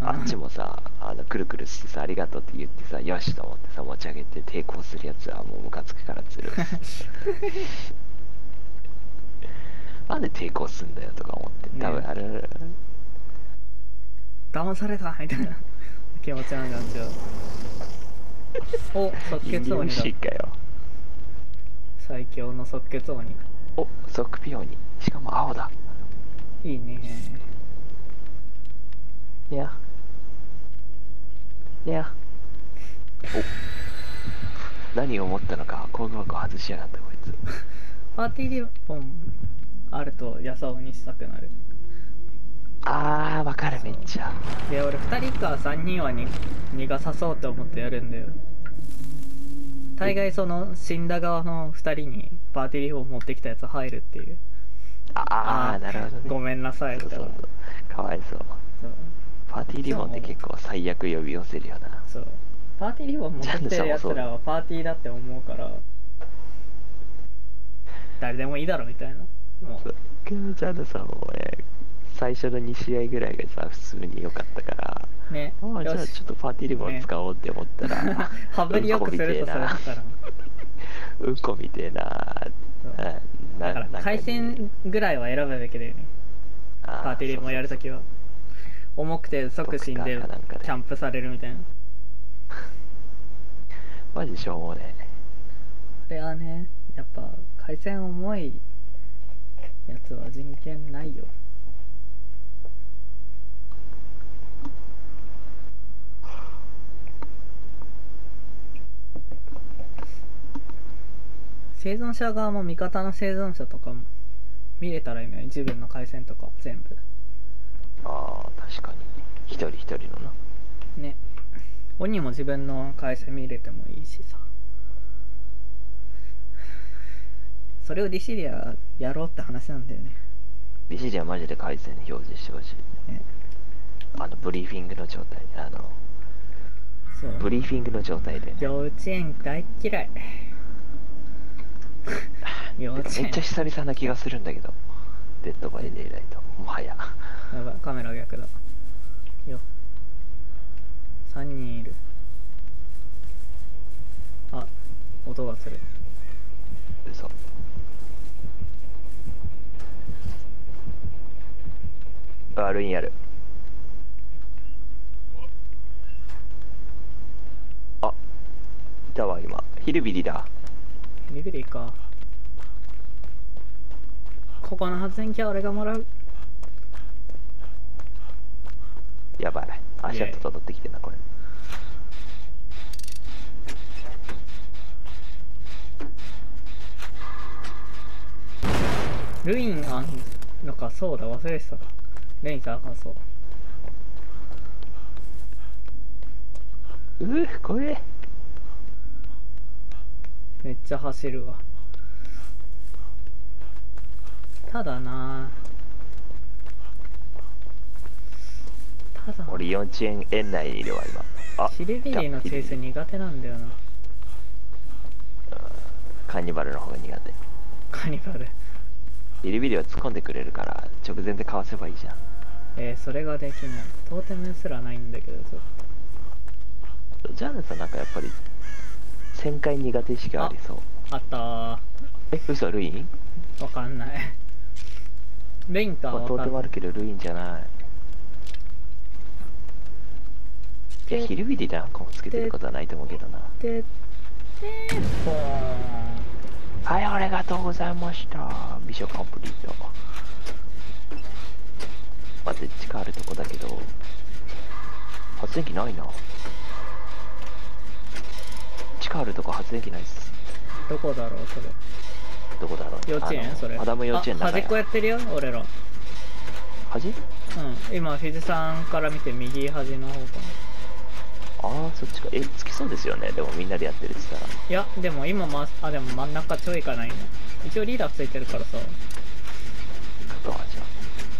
あっちもさあのくるくるしてさありがとうって言ってさよしと思ってさ持ち上げて抵抗するやつはもうムカつくから釣る。なんで抵抗すんだよとか思って多分ねあれ、騙されたみたいな気持ちになっちゃうお即決鬼だ。最強の即決鬼おソックピオニしかも青だ。いいね。にゃにゃお。何を思ったのか工具箱外しやがったこいつ。パーティーリボンあると野草にしたくなるあーわかるめっちゃ。で俺2人か3人はに逃がさそうと思ってやるんだよ。大概その死んだ側の2人にパーティーリボン持ってきたやつ入るっていう。ああーなるほどね。ごめんなさいってそうそう。かわいそう。パーティーリボンって結構最悪呼び寄せるよな。そう。パーティーリボン持ってきてるやつらはパーティーだって思うから。誰でもいいだろみたいな。もう。ジャンヌさんもね最初の2試合ぐらいがさ普通に良かったから。ね。ああじゃあちょっとパーティーリボン使おうって思ったら、羽振りよくするとそれだから。うんこみてえな。だから回線ぐらいは選ぶべきだよね。パパーティーリボンやるときは。重くて即死んでキャンプされるみたいな。マジしょうもねこれはねやっぱ回線重いやつは人権ないよ生存者側も味方の生存者とかも見れたらいいのよ自分の回線とか全部。ああ確かに。一人一人のな。ね。鬼も自分の回線見れてもいいしさ。それをディシリアやろうって話なんだよね。ビシリはマジで回線表示してほしい。ね。あのブリーフィングの状態あのそう。ブリーフィングの状態で幼稚園大っ嫌い。幼稚園。めっちゃ久々な気がするんだけど。デッドバイデイライト。もはや。やばいカメラ逆だ。よ。3人いる。あ音がする。嘘。あルインやるあいたわ今。ヒルビリだ。ビビリか。ここの発電機は俺がもらう。やばい。足跡辿ってきてんなこれ。ルインあんのかそうだ忘れてた。ルイン探そう。うう怖えめっちゃ走るわ。ただな。ただ。俺幼稚園園内にいるわ今。あヒルビリーのチェイス苦手なんだよな。カンニバルの方が苦手。カニバル。ヒルビリは突っ込んでくれるから直前でかわせばいいじゃん。えー、それができない。トーテムすらないんだけどさジャーネさんなんかやっぱり旋回苦手意識ありそうあった。ーえ嘘ルイン？わかんない。ルインかまあトーテムあるけどルインじゃない。いやヒルビリでなんかもつけてることはないと思うけどな。ででボーン。はいありがとうございました。ミッションコンプリート。待って地下あるとこだけど。発電機ないな地下あるとこ発電機ないっす。どこだろうそれ。どこだろう幼稚園？それ。アダム幼稚園だあ端っこやってるよ俺ら。端？うん今フィズさんから見て右端の方かああそっちか。えつきそうですよね。でもみんなでやってるって言ったら。ないやでも今まあでも真ん中ちょいかないな一応リーダーついてるからさ。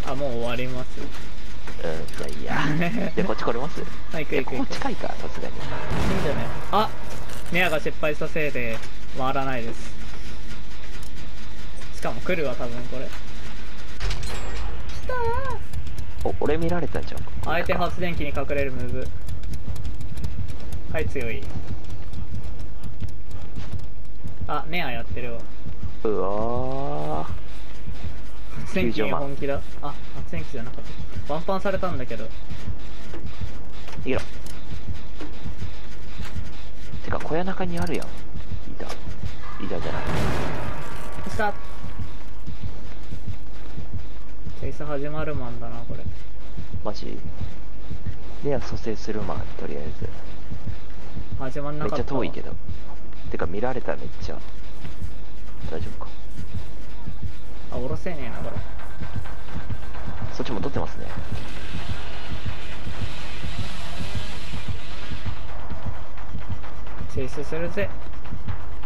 あ。もう終わります。あうんじゃあいいや。でこっち来れます？はい行く行く。行くこ近いかさすがに。いいんじゃない？あネアが失敗したせいで回らないです。しかも来るわ多分これ。来たお俺見られたんじゃん。ー相手発電機に隠れるムーブ。はい強い。あネアやってるわ。うわ発電機90万本気だ。あ発電機じゃなかった。ワンパンされたんだけど。ー逃げろてか小屋中にあるやん。いたいたじゃない。来たチェイス始まるマンだなこれ。マジ。レア蘇生するマンとりあえず。始まんなめっちかったわゃ遠いけど。てか見られためっちゃ。大丈夫か。あおろせねえなこれ。そっちも撮ってますねチェイスするぜ。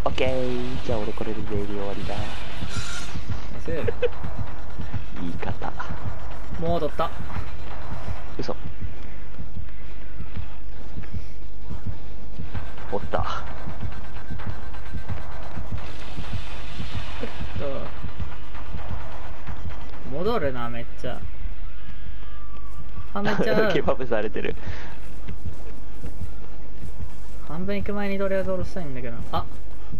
オッケー。じゃあ俺これでデイリー終わりだ。言い方。もう踊った。嘘。おった。と。戻るなめっちゃ。はめちゃう。ケバブされてる半分行く前にとりあえず下ろしたいんだけど。あ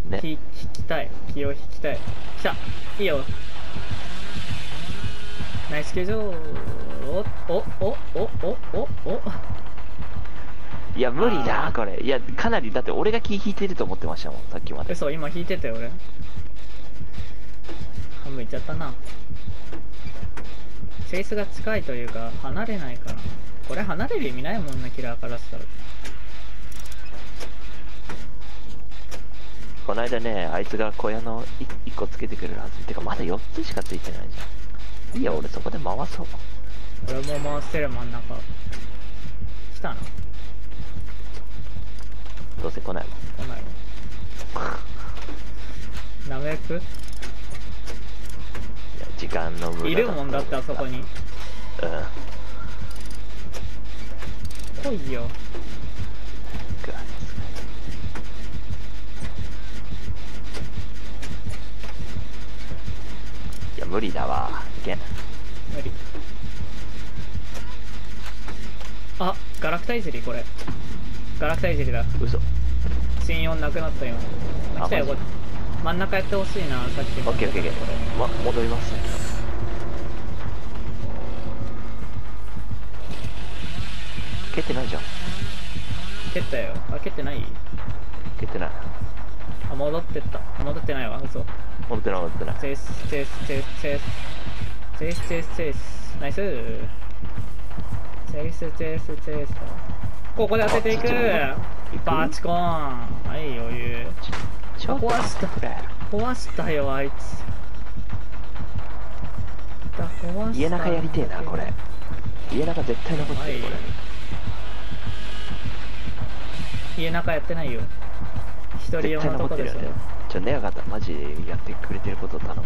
ね。気引きたい。気を引きたい。来た。いいよ。ナイス球場。おおおおおおお。いや無理だこれ。いやかなりだって俺が気引いてると思ってましたもんさっきまで。嘘今引いてたよ俺。半分いっちゃったな。チェイスが近いというか離れないから。これ離れる意味ないもんなキラーからしたらこの間ねあいつが小屋の1個つけてくれるはず。てかまだ4つしかついてないじゃん。いや俺そこで回そう。俺も回してる真ん中来たなどうせ来ない。もん来ないわなめく？いや時間の無駄いるもんだってあそこに。うん。来いよグラスいや無理だわいけん無理。あガラクタいじりこれ。ガラクタいじりだ。嘘。心音なくなった今。あマジ来たよこれ。真ん中やってほしいなさっきオッケーオッケーこれー。ま戻ります。蹴ってないじゃん。蹴ったよ。あ蹴ってない？蹴ってない。あ戻ってった。戻ってないわ。嘘戻ってない戻ってな。いチェスチェスチェスチェスチェスチェスチェスナイスチェスチェスチェスここで当てていくバチコーンはい余裕ちょっと待ってくれ壊したよあいつ家中やりてえなこれ家中絶対残ってるこれ家中やってないよ一人用のとこでしょってるよねちょネアがマジでやってくれてることを頼む。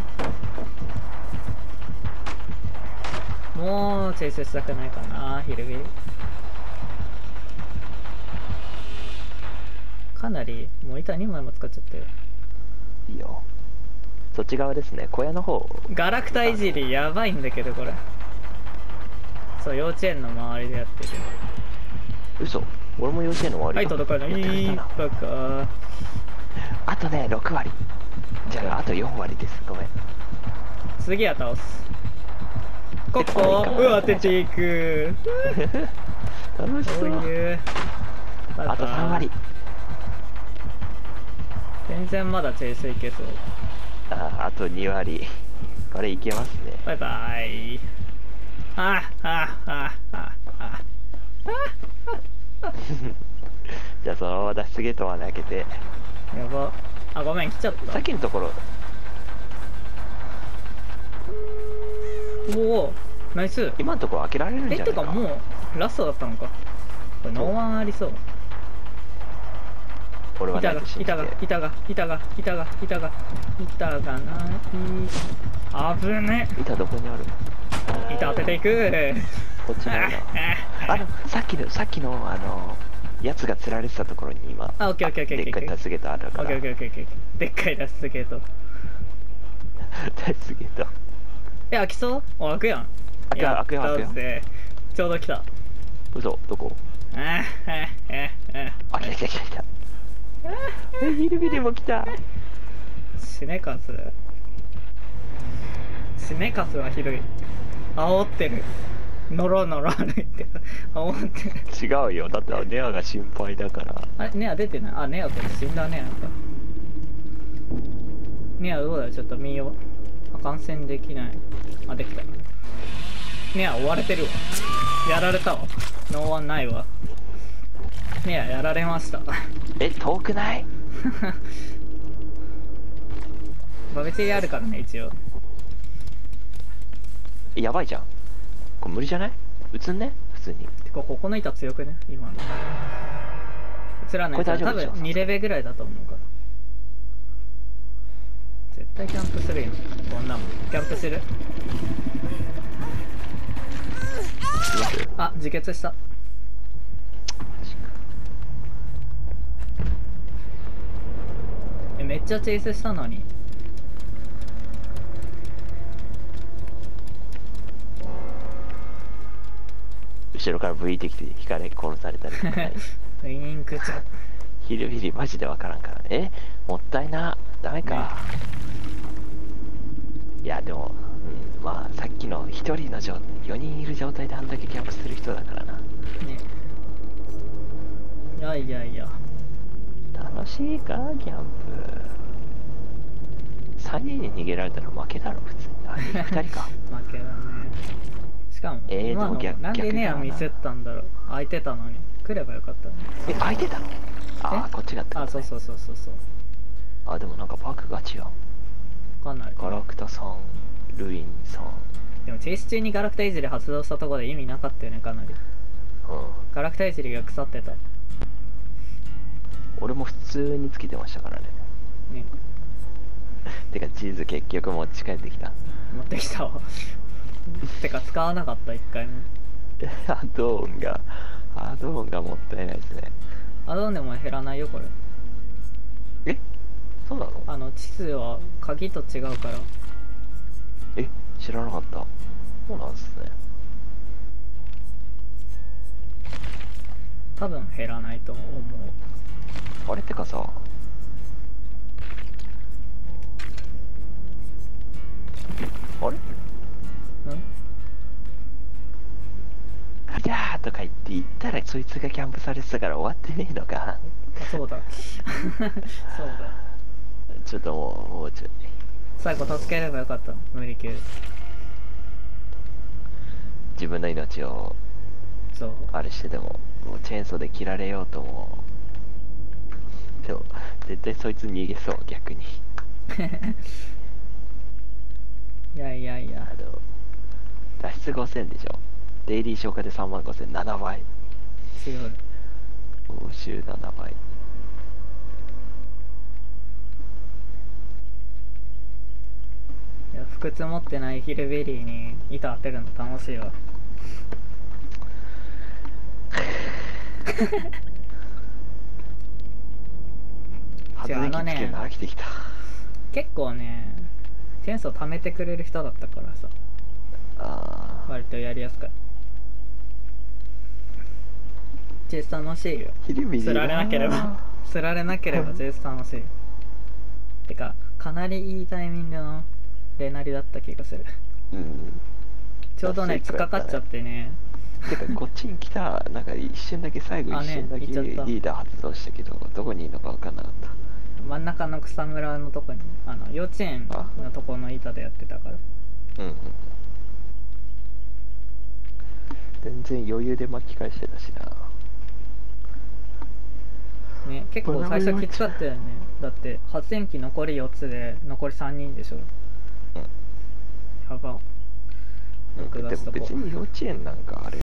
もうチェイスしたくないかなヒルビーかなりもう板2枚も使っちゃったよいいよ。そっち側ですね。小屋の方。ガラクタいじりやばいんだけどこれ。そう幼稚園の周りでやってる。嘘。俺も幼稚園の終わりはい届かないバカあとね6割。じゃああと4割です。ごめん。次は倒す。ここ。うわ当ててい。く楽しそそうういう。あと3割。全然まだチェイスいけそう。ああと2割。これいけますね。バイバイ。ああああああじゃあそのまま脱出ゲートまで開けてやば。あごめん来ちゃった。さっきのところ。おおナイス。今のところ開けられるんじえゃないか。てかもうラストだったのか。これノーワンありそう。俺は板が板が板が板が板が板が。板がない。危ね板どこにある？板当てていく。こっちないなあのさっきのさっきのあのやつが釣られてたところに今あオッケーオッケーオッケーでっかい脱出ゲートあるから。オッケーオッケーオッケーオッケーでっかい脱出ゲート脱出ゲートえ開きそう？お開くやん。開くよ開くよ開くよ。ぜちょうど来た。嘘どこ？ああああ来た来た来た来た。えビリビリも来た。死ねかす？死ねかすはひどい。煽ってるのろのろ歩いて煽って。る違うよ。だってネアが心配だから。あれネア出てない？あネアこれ死んだネアかミアどうだよちょっと見よう。あ感染できない。あできた。ミア追われてるわ。やられたわ。ノーワンないわ。ミアやられました。え遠くない？バベチェあるからね一応。えやばいじゃんこれ無理じゃない？映んね？普通に。てかここの板強くね？今の。映らないこれ大丈多分夫でしょ？2レベルぐらいだと思うから。絶対キャンプするよ。こんなもん。キャンプする？あ自決した。えめっちゃチェイスしたのに後ろから V てきて引かれ殺されたりとかね。ウインクチャヒリヒリマジでわからんからね。えもったいな。ダメか、いやでも、うん、まあさっきの1人の状4人いる状態であんだけキャンプする人だからな。ね。いやいやいや。楽しいかキャンプ。3人に逃げられたら負けだろ普通に。あ2人か。負けだね。しかも、えー今のでも逆なんでねミスったんだろう。空いてたのに。来ればよかったのに。え空いてた？のああえ？こっちがってことね。あそうそうそうそうそう。あでもなんかパークガチやんわかんない。ガラクタさんルインさん。でもチェイス中にガラクタいじり発動したところで意味なかったよねかなり。うん。ガラクタいじりが腐ってた。俺も普通につけてましたからね。ね。てかチーズ結局持ち帰ってきた。持ってきたわてか使わなかった一回も。アドオンがアドオンがもったいないですね。アドオンでも減らないよこれ。え？そうなの？あの地図は鍵と違うから。え？知らなかった。そうなんですね。多分減らないと思う。あれ？ってかさそいつがキャンプされてたから終わってねえのか。あそうだ。そうだ。ちょっともうもうちょい。最後助ければよかった。無理級自分の命をそう。あれしてでももうチェーンソーで切られようとも。でも絶対そいつ逃げそう逆に。いやいやいや。あの脱出5000でしょ。デイリー消化で3万5000 7倍すごい。報酬7倍。いや不屈持ってないヒルベリーに板当てるの楽しいわ。発電機つけるの飽きてきた。結構ねチェーンソー貯めてくれる人だったからさ。割とやりやすかったチェイス楽しいよ釣られなければ 釣られなければチェイス楽しいてかかなりいいタイミングのレナリだった気がする。うん。ちょうどね突っかかっちゃってね。てかこっちに来たなんか一瞬だけ 最後一瞬だけリーダー発動したけどどこにいるのか分かんなかった。真ん中の草むらのとこにあの幼稚園のとこの板でやってたから。うんうん。全然余裕で巻き返してたしなね。結構最初きつかったよね。だって発電機残り4つで残り3人でしょ。うん。やば。うん録画しとこうでも別に幼稚園なんかあれ